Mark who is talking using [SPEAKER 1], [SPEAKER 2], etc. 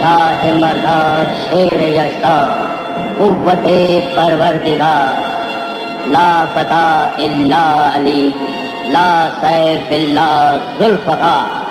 [SPEAKER 1] शाह मरदा शेर यशा कुवते परवरदिगा ला फता इल्ला अली ला सैफ इल्ला जुल्फकार।